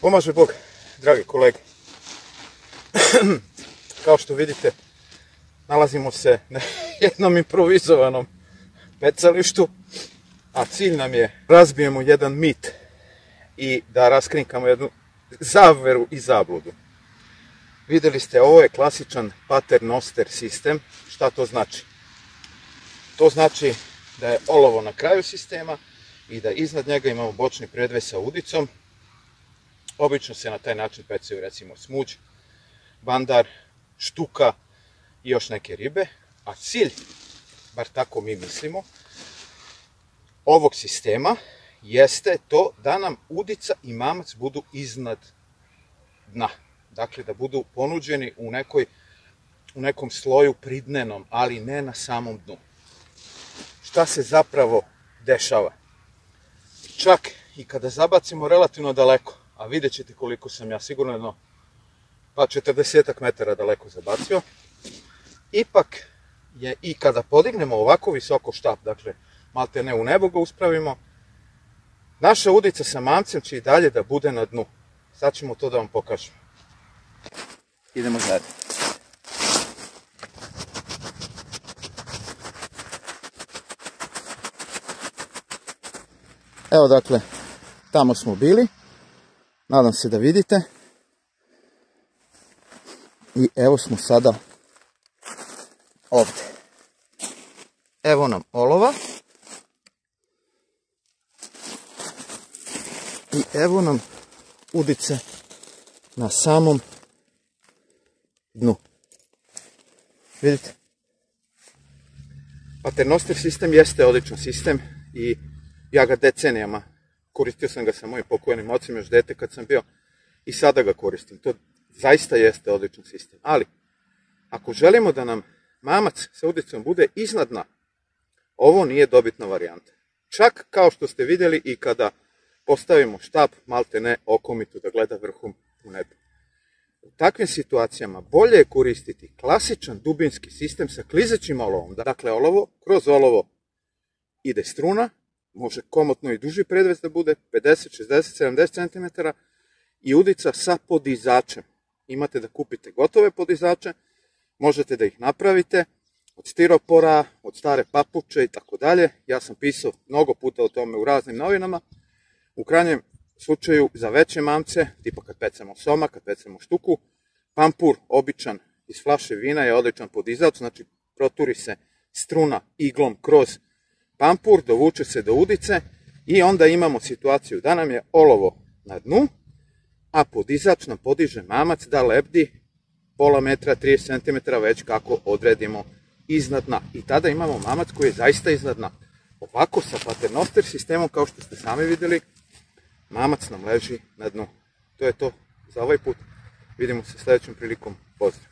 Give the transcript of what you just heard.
Pomaže Bog, dragi kolege. Kao što vidite, nalazimo se na jednom improvizovanom pecalištu, a cilj nam je razbijemo jedan mit i da raskrinkamo jednu zavveru i zabludu. Vidjeli ste, ovo je klasičan paternoster sistem. Šta to znači? To znači da je olovo na kraju sistema i da iznad njega imamo bočni predves sa udicom. Obično se na taj način pecaju recimo smuđ, bandar, štuka i još neke ribe. A cilj, bar tako mi mislimo, ovog sistema jeste to da nam udica i mamac budu iznad dna. Dakle, da budu ponuđeni u, nekoj, u nekom sloju pridnenom, ali ne na samom dnu. Šta se zapravo dešava? Čak i kada zabacimo relativno daleko, a vidjet ćete koliko sam ja sigurno jedno pa 40 metara daleko zabacio, ipak je i kada podignemo ovako visoko štap, dakle malte ne u nebo ga uspravimo, naša udica sa mamcem će i dalje da bude na dnu. Sad ćemo to da vam pokažemo. Idemo zajedno. Evo dakle, tamo smo bili. Nadam se da vidite. I evo smo sada ovdje. Evo nam olova. I evo nam udice na samom dnu. Vidite? Paternoster sistem jeste odličan sistem i ja ga decenijama koristio sam ga sa mojim pokojnim ocem još dete kad sam bio i sada ga koristim. To zaista jeste odličan sistem. Ali, ako želimo da nam mamac sa udicom bude iznad dna, ovo nije dobitna varijanta. Čak kao što ste vidjeli i kada postavimo štap malte ne okomitu da gleda vrhom u nebo. U takvim situacijama bolje je koristiti klasičan dubinski sistem sa klizećim olovom. Dakle, olovo, kroz olovo ide struna, može komotno i duži predvez da bude 50, 60, 70 cm i udica sa podizačem. Imate da kupite gotove podizače, možete da ih napravite od stiropora, od stare papuče i tako dalje. Ja sam pisao mnogo puta o tome u raznim novinama. U krajnjem slučaju za veće mamce, tipa kad pecamo soma, kad pecamo štuku, pampur običan iz flaše vina je odličan podizač, znači proturi se struna iglom kroz pampur, dovuče se do udice i onda imamo situaciju da nam je olovo na dnu, a podizač nam podiže mamac da lebdi pola metra, 30 cm već kako odredimo iznad dna. I tada imamo mamac koji je zaista iznad dna. Ovako sa paternoster sistemom, kao što ste sami vidjeli, mamac nam leži na dnu. To je to za ovaj put. Vidimo se sljedećom prilikom. Pozdrav!